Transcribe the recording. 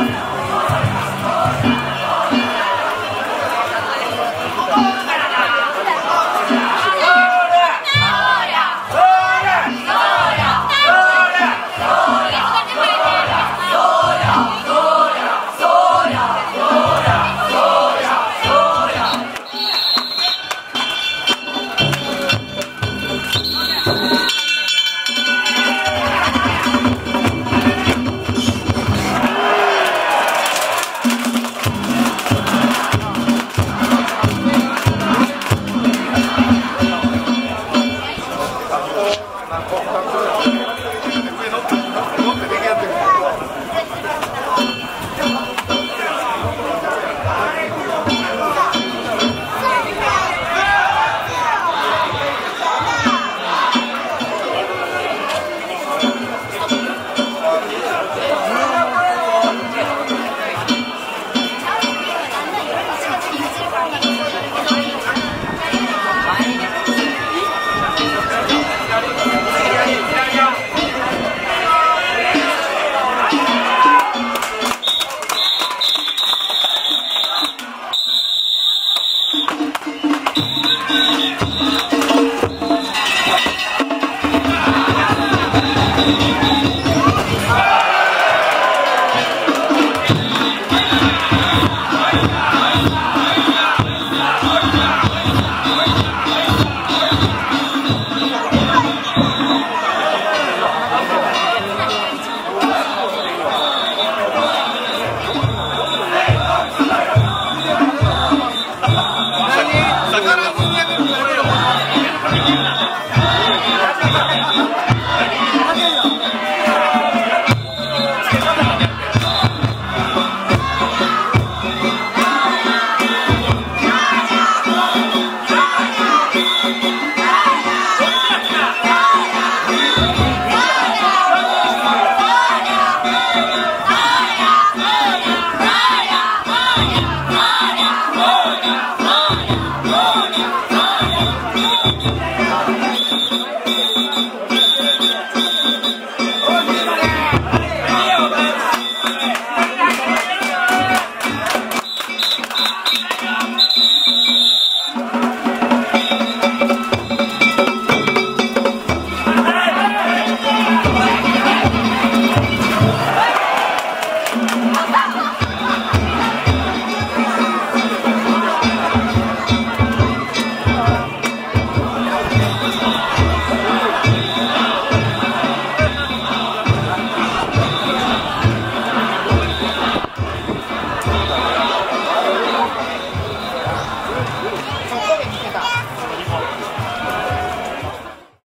Oh, no.